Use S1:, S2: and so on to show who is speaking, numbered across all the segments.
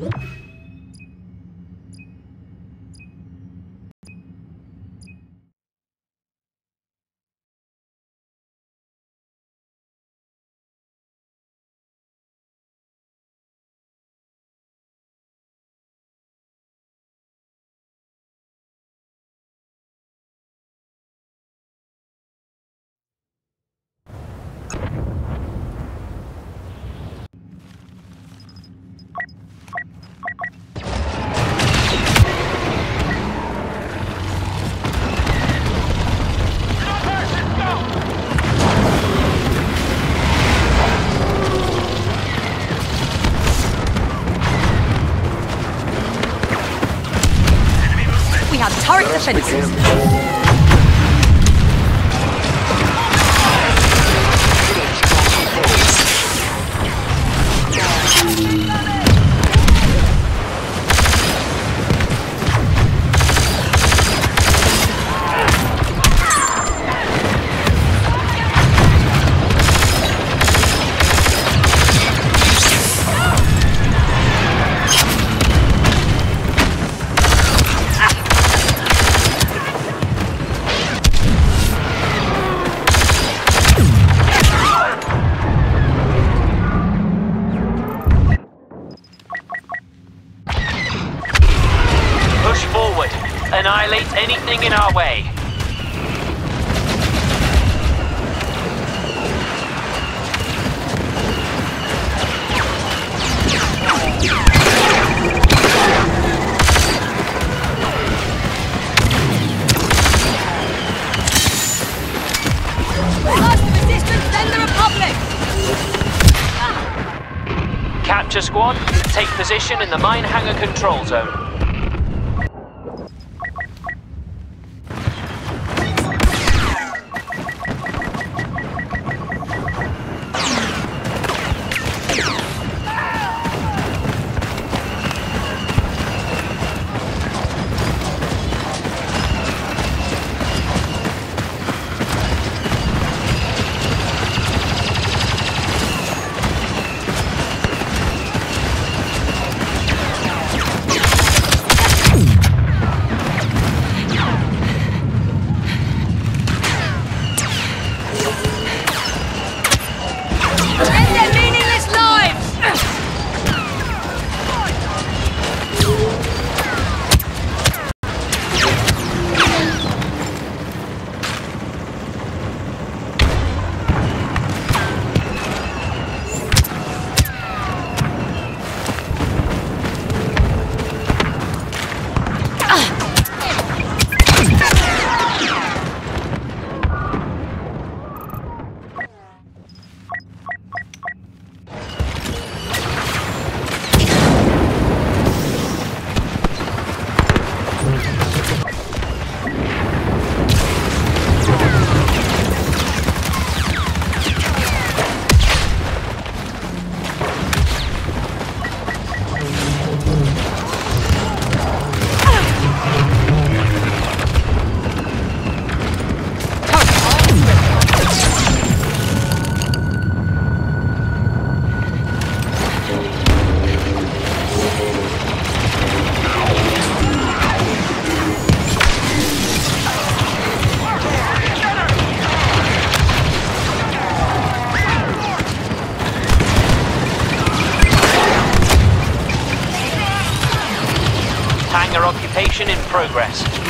S1: We have turret defenses.
S2: Annihilate anything in our way.
S1: First the resistance, then the Republic!
S2: Capture squad, take position in the mine hangar control zone. In progress.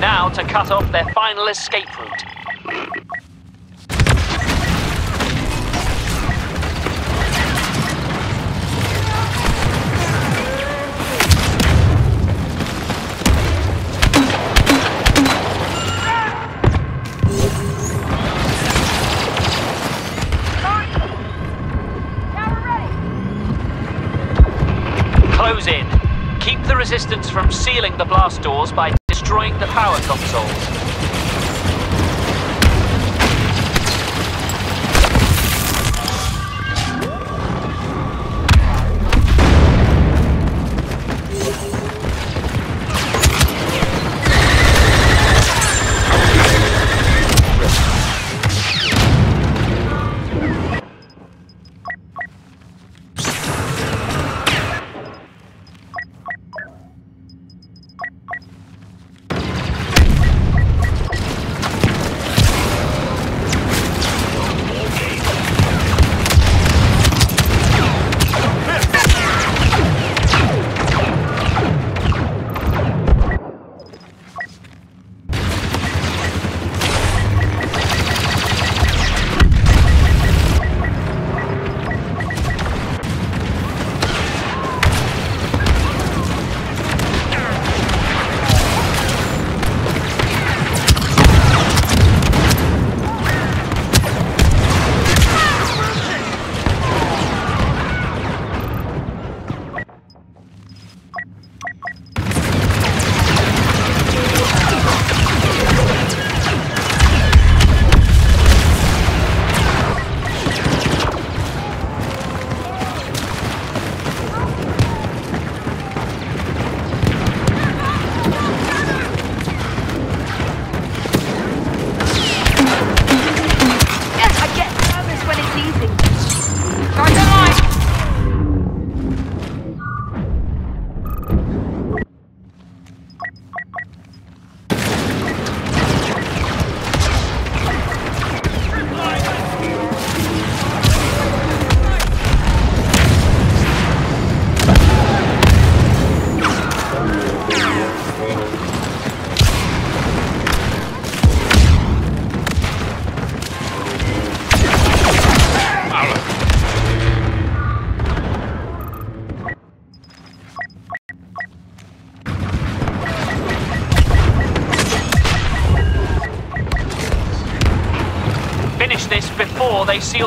S2: Now to cut off their final escape route. Close in. Keep the resistance from sealing the blast doors by consoles.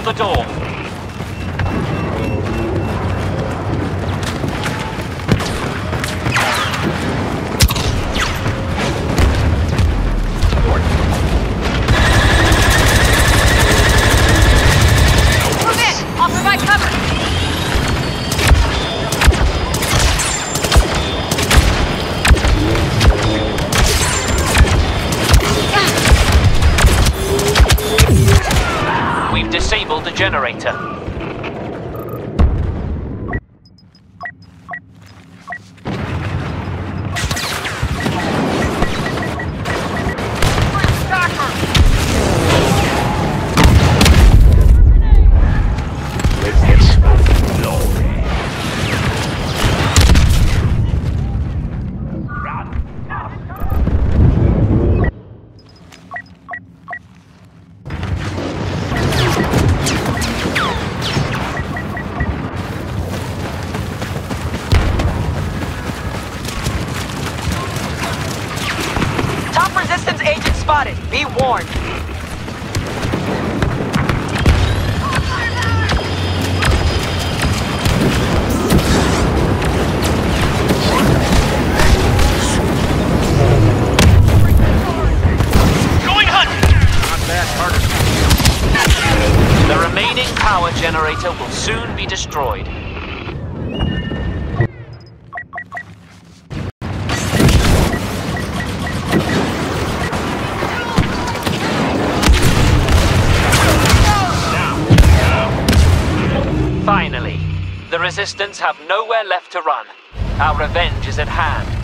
S2: 所長。Generator will soon be destroyed. Finally, the Resistance have nowhere left to run. Our revenge is at hand.